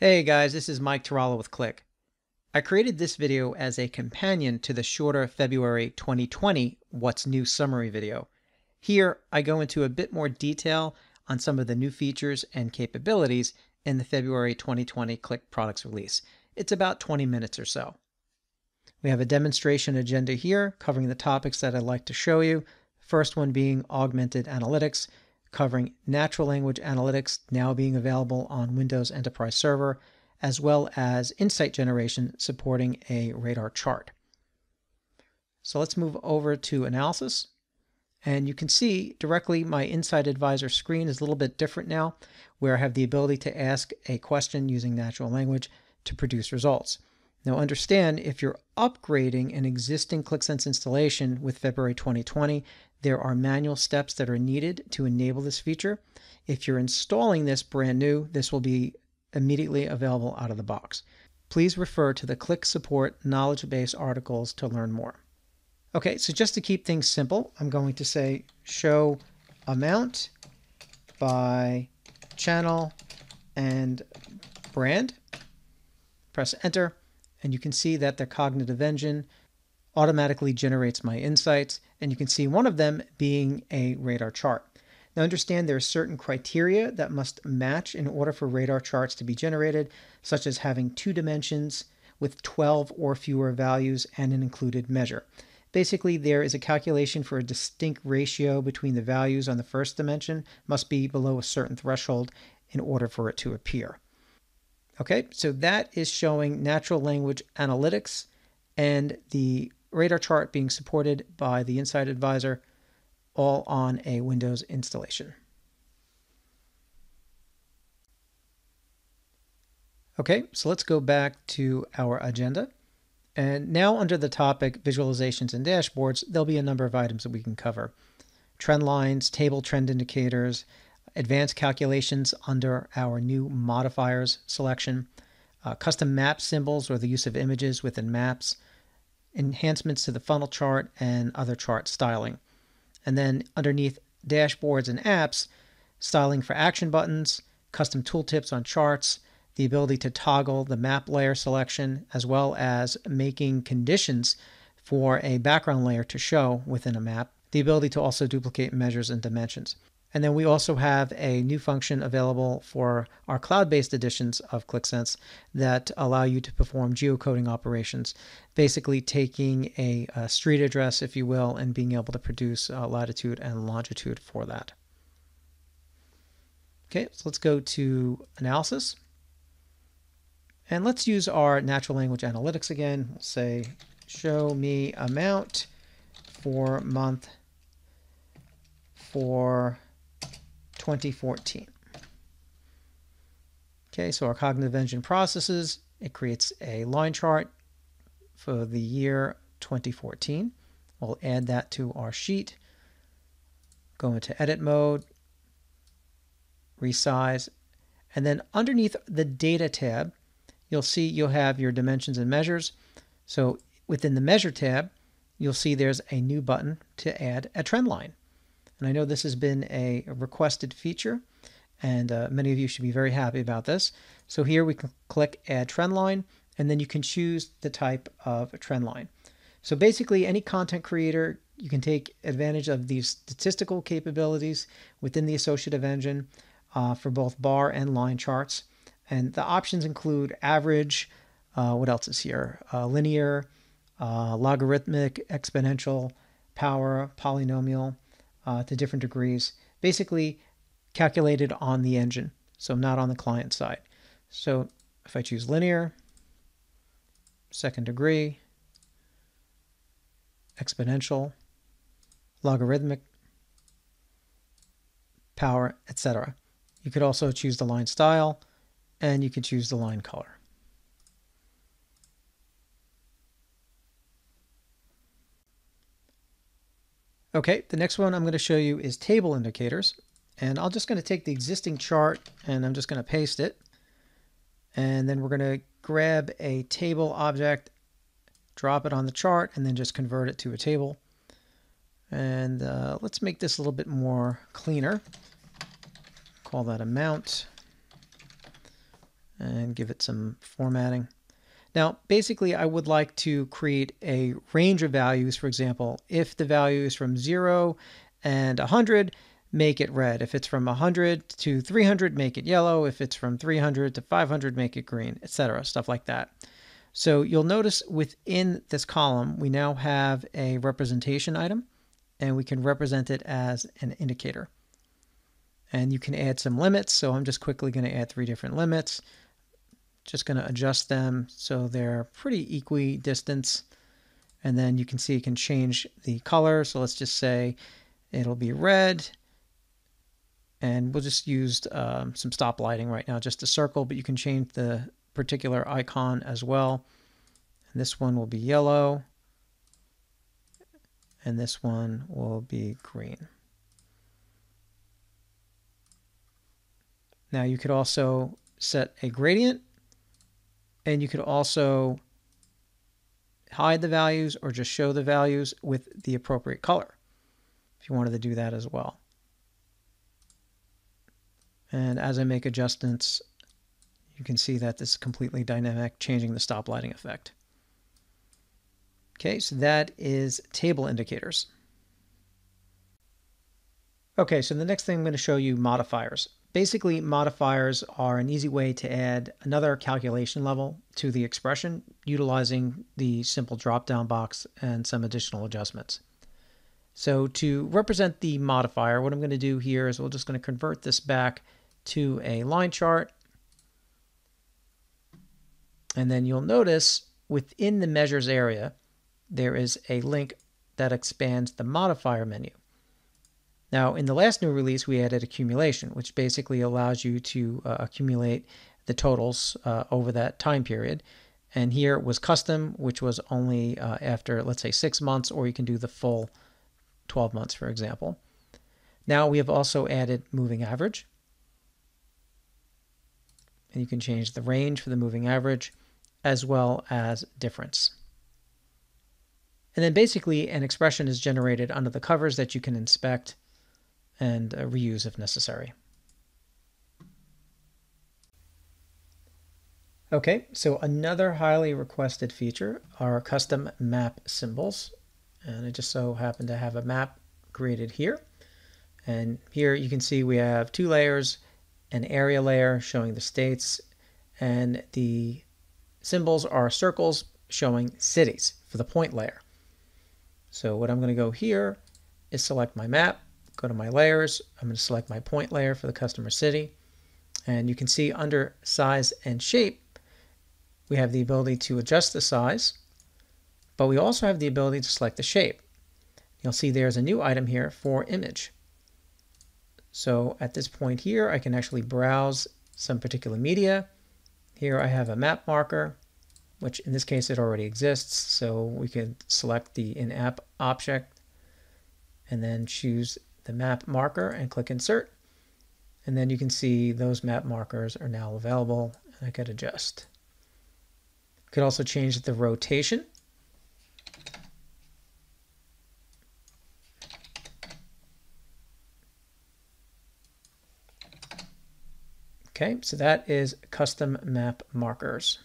Hey guys, this is Mike Tarallo with Qlik. I created this video as a companion to the shorter February 2020 What's New summary video. Here, I go into a bit more detail on some of the new features and capabilities in the February 2020 Qlik products release. It's about 20 minutes or so. We have a demonstration agenda here covering the topics that I'd like to show you. First one being augmented analytics, covering natural language analytics now being available on Windows Enterprise Server, as well as insight generation supporting a radar chart. So let's move over to analysis. And you can see directly my Insight Advisor screen is a little bit different now, where I have the ability to ask a question using natural language to produce results. Now understand, if you're upgrading an existing Qlik Sense installation with February 2020, there are manual steps that are needed to enable this feature. If you're installing this brand new, this will be immediately available out of the box. Please refer to the Qlik Support knowledge base articles to learn more. Okay, so just to keep things simple, I'm going to say show amount by channel and brand. Press enter, and you can see that the cognitive engine automatically generates my insights, and you can see one of them being a radar chart. Now understand there are certain criteria that must match in order for radar charts to be generated, such as having two dimensions with 12 or fewer values and an included measure. Basically, there is a calculation for a distinct ratio between the values on the first dimension must be below a certain threshold in order for it to appear. Okay, so that is showing natural language analytics and the radar chart being supported by the Insight Advisor, all on a Windows installation. Okay, so let's go back to our agenda. And now under the topic visualizations and dashboards, there'll be a number of items that we can cover. Trend lines, table trend indicators, advanced calculations under our new modifiers selection, uh, custom map symbols or the use of images within maps, enhancements to the funnel chart, and other chart styling. And then underneath dashboards and apps, styling for action buttons, custom tooltips on charts, the ability to toggle the map layer selection, as well as making conditions for a background layer to show within a map, the ability to also duplicate measures and dimensions. And then we also have a new function available for our cloud-based editions of Qlik Sense that allow you to perform geocoding operations, basically taking a, a street address, if you will, and being able to produce uh, latitude and longitude for that. Okay, so let's go to analysis. And let's use our natural language analytics again. We'll say, show me amount for month for 2014. Okay, so our cognitive engine processes, it creates a line chart for the year 2014. We'll add that to our sheet. Go into edit mode, resize, and then underneath the data tab, you'll see you'll have your dimensions and measures. So within the measure tab, you'll see there's a new button to add a trend line. And I know this has been a requested feature and uh, many of you should be very happy about this. So here we can click add trend line and then you can choose the type of trend line. So basically any content creator, you can take advantage of these statistical capabilities within the associative engine uh, for both bar and line charts. And the options include average, uh, what else is here? Uh, linear, uh, logarithmic, exponential, power, polynomial uh, to different degrees. Basically calculated on the engine, so not on the client side. So if I choose linear, second degree, exponential, logarithmic, power, etc. You could also choose the line style and you can choose the line color. Okay, the next one I'm going to show you is table indicators. And I'm just going to take the existing chart and I'm just going to paste it. And then we're going to grab a table object, drop it on the chart, and then just convert it to a table. And uh, let's make this a little bit more cleaner. Call that amount. and give it some formatting. Now, basically, I would like to create a range of values. For example, if the value is from 0 and 100, make it red. If it's from 100 to 300, make it yellow. If it's from 300 to 500, make it green, etc. Stuff like that. So you'll notice within this column, we now have a representation item, and we can represent it as an indicator. And you can add some limits. So I'm just quickly going to add three different limits. Just going to adjust them so they're pretty equidistant. And then you can see you can change the color. So let's just say it'll be red. And we'll just use um, some stop lighting right now, just a circle, but you can change the particular icon as well. And this one will be yellow. And this one will be green. Now you could also set a gradient and you could also hide the values or just show the values with the appropriate color if you wanted to do that as well. And as I make adjustments, you can see that this is completely dynamic, changing the stop lighting effect. Okay, so that is table indicators. Okay, so the next thing I'm going to show you modifiers. Basically, modifiers are an easy way to add another calculation level to the expression utilizing the simple drop-down box and some additional adjustments. So to represent the modifier, what I'm going to do here is we're just going to convert this back to a line chart. And then you'll notice within the measures area, there is a link that expands the modifier menu. Now, in the last new release, we added accumulation, which basically allows you to uh, accumulate the totals uh, over that time period. And here was custom, which was only uh, after, let's say, six months, or you can do the full 12 months, for example. Now we have also added moving average. And you can change the range for the moving average as well as difference. And then basically an expression is generated under the covers that you can inspect and uh, reuse if necessary. Okay, so another highly requested feature are custom map symbols. And I just so happen to have a map created here. And here you can see we have two layers, an area layer showing the states, and the symbols are circles showing cities for the point layer. So what I'm going to go here is select my map, go to my layers. I'm going to select my point layer for the customer city. And you can see under size and shape, we have the ability to adjust the size, but we also have the ability to select the shape. You'll see there's a new item here for image. So at this point here, I can actually browse some particular media. Here I have a map marker, which in this case it already exists. So we can select the in-app object and then choose the map marker and click insert. And then you can see those map markers are now available and I could adjust. You could also change the rotation. Okay, so that is custom map markers.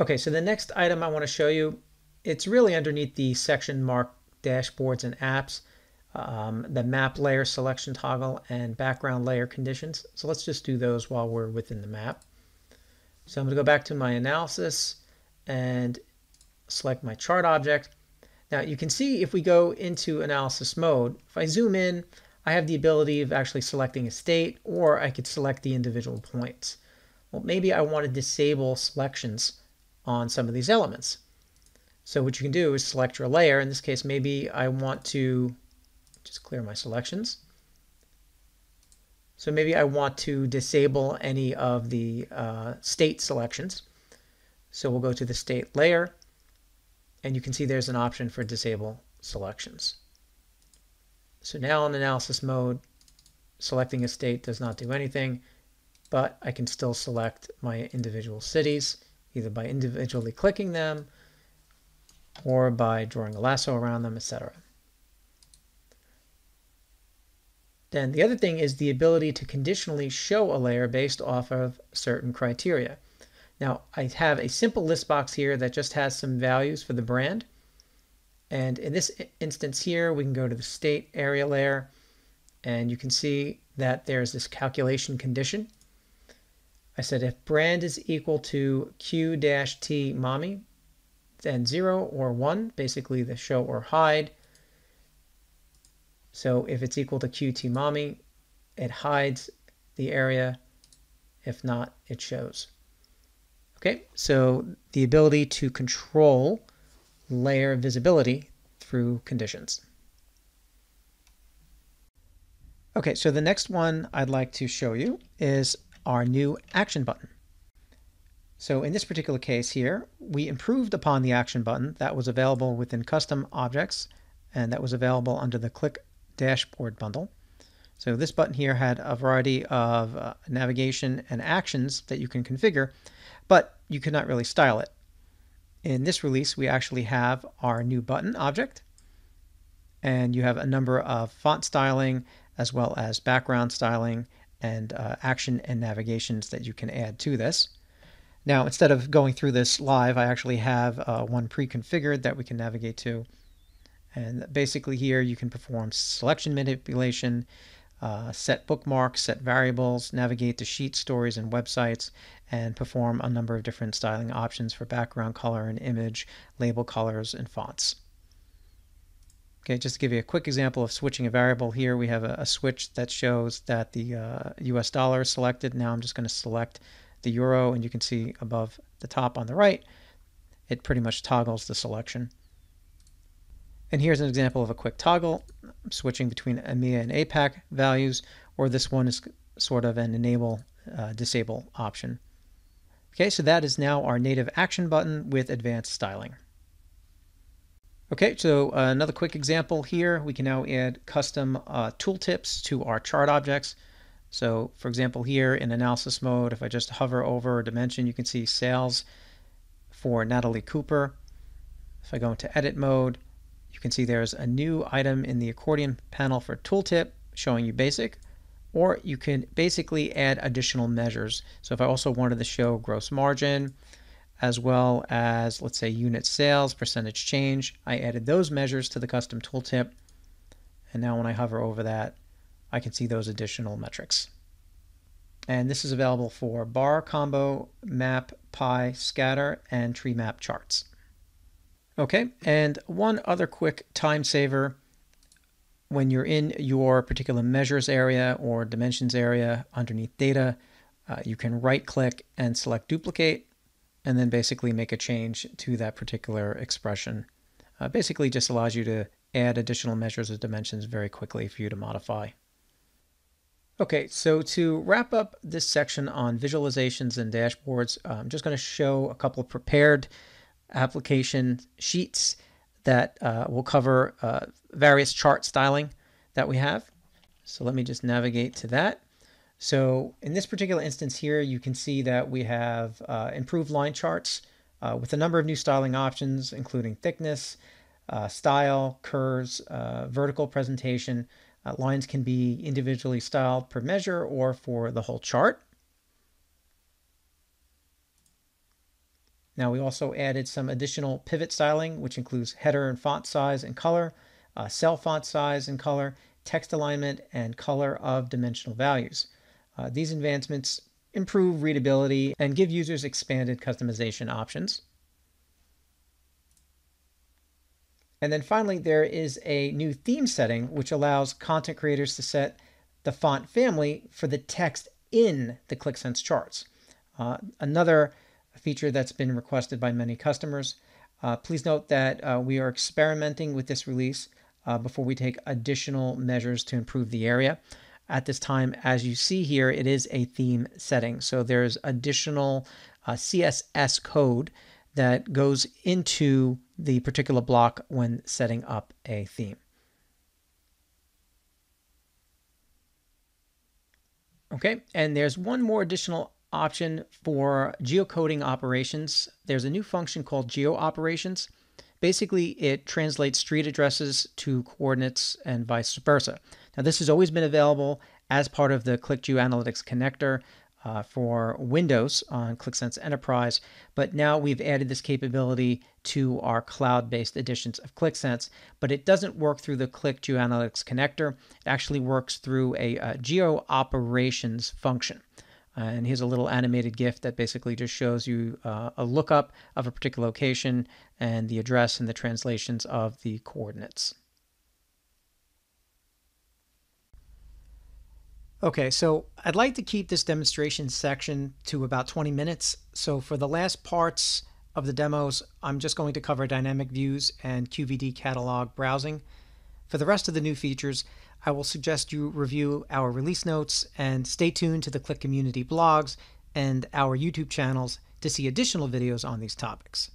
Okay, so the next item I want to show you it's really underneath the section marked dashboards and apps, um, the map layer selection toggle, and background layer conditions. So let's just do those while we're within the map. So I'm going to go back to my analysis and select my chart object. Now you can see if we go into analysis mode, if I zoom in, I have the ability of actually selecting a state or I could select the individual points. Well, maybe I want to disable selections on some of these elements. So what you can do is select your layer. In this case, maybe I want to just clear my selections. So maybe I want to disable any of the uh, state selections. So we'll go to the state layer, and you can see there's an option for disable selections. So now in analysis mode, selecting a state does not do anything, but I can still select my individual cities, either by individually clicking them or by drawing a lasso around them, etc. Then the other thing is the ability to conditionally show a layer based off of certain criteria. Now I have a simple list box here that just has some values for the brand. And in this instance here, we can go to the state area layer and you can see that there's this calculation condition. I said if brand is equal to Q-T mommy, then 0 or 1, basically the show or hide. So if it's equal to QT mommy, it hides the area. If not, it shows. Okay, so the ability to control layer visibility through conditions. Okay, so the next one I'd like to show you is our new action button. So in this particular case here, we improved upon the action button that was available within custom objects and that was available under the Qlik dashboard bundle. So this button here had a variety of uh, navigation and actions that you can configure, but you could not really style it. In this release, we actually have our new button object, and you have a number of font styling as well as background styling and uh, action and navigations that you can add to this. Now, instead of going through this live, I actually have uh, one pre-configured that we can navigate to. And basically here you can perform selection manipulation, uh, set bookmarks, set variables, navigate to sheet stories and websites, and perform a number of different styling options for background color and image, label colors, and fonts. Okay, just to give you a quick example of switching a variable here, we have a, a switch that shows that the uh, US dollar is selected. Now I'm just going to select the euro, and you can see above the top on the right, it pretty much toggles the selection. And here's an example of a quick toggle, I'm switching between EMEA and APAC values, or this one is sort of an enable uh, disable option. Okay, so that is now our native action button with advanced styling. Okay, so uh, another quick example here, we can now add custom uh, tooltips to our chart objects. So for example, here in analysis mode, if I just hover over a dimension, you can see sales for Natalie Cooper. If I go into edit mode, you can see there's a new item in the accordion panel for tooltip showing you basic, or you can basically add additional measures. So if I also wanted to show gross margin, as well as, let's say, unit sales, percentage change. I added those measures to the custom tooltip. And now when I hover over that, I can see those additional metrics. And this is available for bar, combo, map, pie, scatter, and tree map charts. Okay, and one other quick time saver. When you're in your particular measures area or dimensions area underneath data, uh, you can right click and select duplicate and then basically make a change to that particular expression. Uh, basically just allows you to add additional measures of dimensions very quickly for you to modify. Okay, so to wrap up this section on visualizations and dashboards, I'm just going to show a couple of prepared application sheets that uh, will cover uh, various chart styling that we have. So let me just navigate to that. So in this particular instance here, you can see that we have uh, improved line charts uh, with a number of new styling options, including thickness, uh, style, curves, uh, vertical presentation. Uh, lines can be individually styled per measure or for the whole chart. Now we also added some additional pivot styling, which includes header and font size and color, uh, cell font size and color, text alignment, and color of dimensional values. Uh, these advancements improve readability and give users expanded customization options. And then finally, there is a new theme setting which allows content creators to set the font family for the text in the Qlik Sense charts. Uh, another feature that's been requested by many customers. Uh, please note that uh, we are experimenting with this release uh, before we take additional measures to improve the area at this time. As you see here, it is a theme setting. So there's additional uh, CSS code that goes into the particular block when setting up a theme. Okay, and there's one more additional option for geocoding operations. There's a new function called geo operations. Basically, it translates street addresses to coordinates and vice versa. Now, this has always been available as part of the Qlik GeoAnalytics connector uh, for Windows on Qlik Sense Enterprise, but now we've added this capability to our cloud-based editions of Qlik Sense, but it doesn't work through the Qlik GeoAnalytics connector. It actually works through a, a geo operations function. Uh, and here's a little animated GIF that basically just shows you uh, a lookup of a particular location and the address and the translations of the coordinates. Okay, so I'd like to keep this demonstration section to about 20 minutes. So for the last parts of the demos, I'm just going to cover dynamic views and QVD catalog browsing. For the rest of the new features, I will suggest you review our release notes and stay tuned to the Qlik community blogs and our YouTube channels to see additional videos on these topics.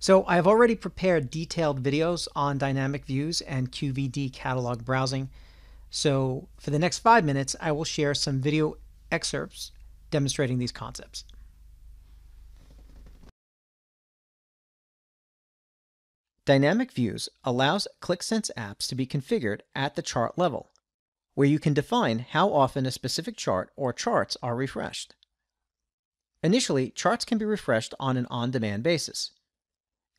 So I have already prepared detailed videos on dynamic views and QVD catalog browsing. So for the next five minutes, I will share some video excerpts demonstrating these concepts. Dynamic Views allows QlikSense apps to be configured at the chart level, where you can define how often a specific chart or charts are refreshed. Initially, charts can be refreshed on an on-demand basis.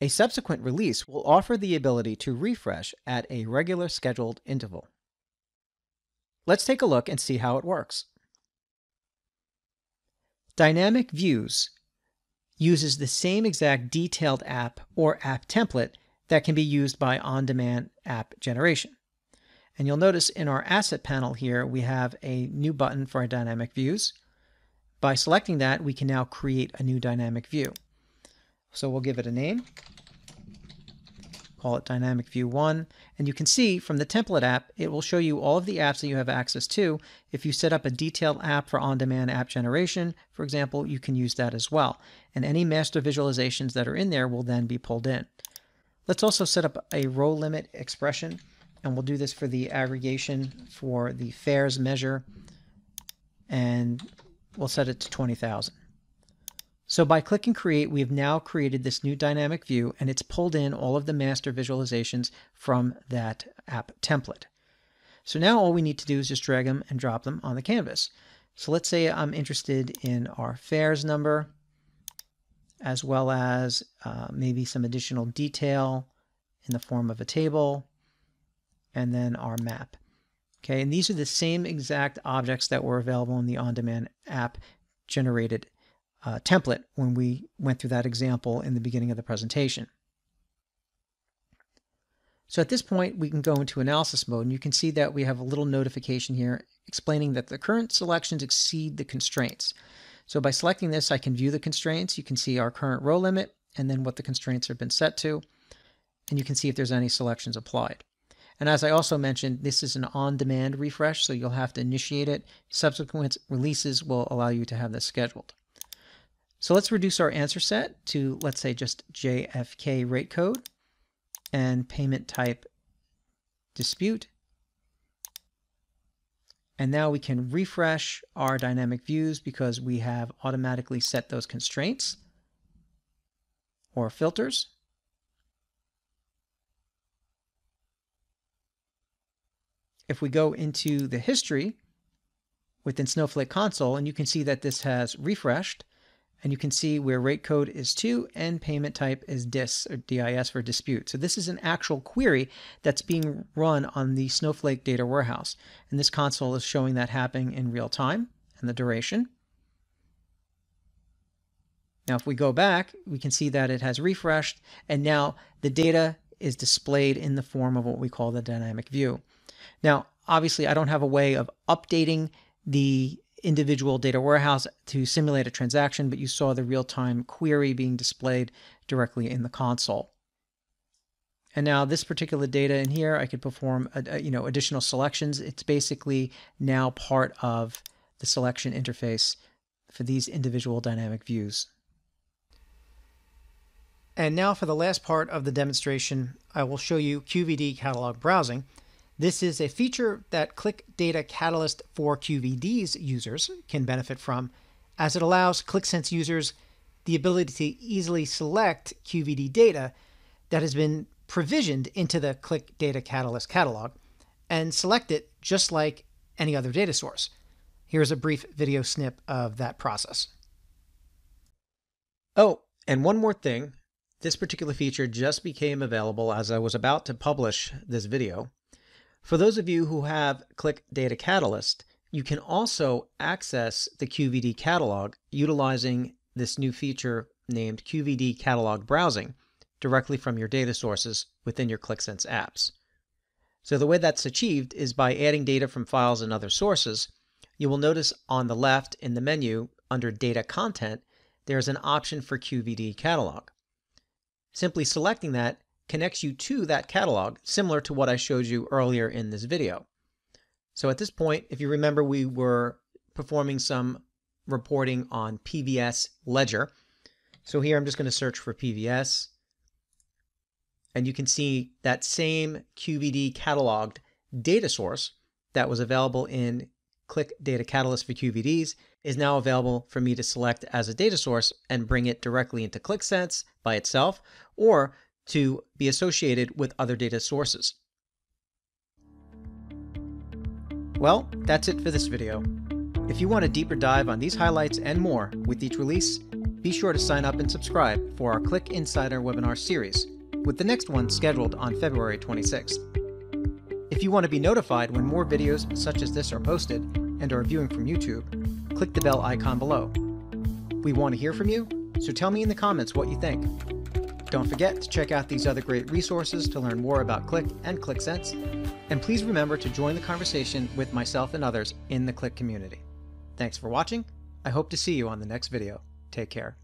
A subsequent release will offer the ability to refresh at a regular scheduled interval. Let's take a look and see how it works. Dynamic Views uses the same exact detailed app or app template that can be used by on-demand app generation. And you'll notice in our asset panel here, we have a new button for our dynamic views. By selecting that, we can now create a new dynamic view. So we'll give it a name, call it Dynamic View 1, and you can see from the template app, it will show you all of the apps that you have access to. If you set up a detailed app for on-demand app generation, for example, you can use that as well. And any master visualizations that are in there will then be pulled in. Let's also set up a row limit expression, and we'll do this for the aggregation for the fares measure, and we'll set it to 20,000. So by clicking create, we've now created this new dynamic view and it's pulled in all of the master visualizations from that app template. So now all we need to do is just drag them and drop them on the canvas. So let's say I'm interested in our fares number as well as uh, maybe some additional detail in the form of a table, and then our map. Okay, and these are the same exact objects that were available in the on-demand app generated uh, template when we went through that example in the beginning of the presentation. So at this point, we can go into analysis mode, and you can see that we have a little notification here explaining that the current selections exceed the constraints. So by selecting this, I can view the constraints. You can see our current row limit and then what the constraints have been set to. And you can see if there's any selections applied. And as I also mentioned, this is an on-demand refresh, so you'll have to initiate it. Subsequent releases will allow you to have this scheduled. So let's reduce our answer set to, let's say, just JFK rate code and payment type dispute. And now we can refresh our dynamic views because we have automatically set those constraints or filters. If we go into the history within Snowflake console, and you can see that this has refreshed, and you can see where rate code is 2 and payment type is DIS or DIS for dispute. So this is an actual query that's being run on the Snowflake data warehouse. And this console is showing that happening in real time and the duration. Now, if we go back, we can see that it has refreshed and now the data is displayed in the form of what we call the dynamic view. Now, obviously I don't have a way of updating the individual data warehouse to simulate a transaction, but you saw the real-time query being displayed directly in the console. And now this particular data in here, I could perform a, a, you know additional selections. It's basically now part of the selection interface for these individual dynamic views. And now for the last part of the demonstration, I will show you QVD catalog browsing. This is a feature that Qlik Data Catalyst for QVD's users can benefit from, as it allows Qlik Sense users the ability to easily select QVD data that has been provisioned into the Qlik Data Catalyst catalog and select it just like any other data source. Here's a brief video snip of that process. Oh, and one more thing. This particular feature just became available as I was about to publish this video. For those of you who have Qlik Data Catalyst, you can also access the QVD catalog utilizing this new feature named QVD Catalog Browsing directly from your data sources within your QlikSense apps. So the way that's achieved is by adding data from files and other sources. You will notice on the left in the menu under Data Content, there's an option for QVD Catalog. Simply selecting that connects you to that catalog, similar to what I showed you earlier in this video. So at this point, if you remember, we were performing some reporting on PVS Ledger. So here I'm just going to search for PVS. And you can see that same QVD cataloged data source that was available in Qlik Data Catalyst for QVDs is now available for me to select as a data source and bring it directly into QlikSense by itself or to be associated with other data sources. Well, that's it for this video. If you want a deeper dive on these highlights and more with each release, be sure to sign up and subscribe for our Qlik Insider webinar series, with the next one scheduled on February 26th. If you want to be notified when more videos such as this are posted and are viewing from YouTube, click the bell icon below. We want to hear from you, so tell me in the comments what you think. Don't forget to check out these other great resources to learn more about Qlik and QlikSense, and please remember to join the conversation with myself and others in the Qlik community. Thanks for watching. I hope to see you on the next video. Take care.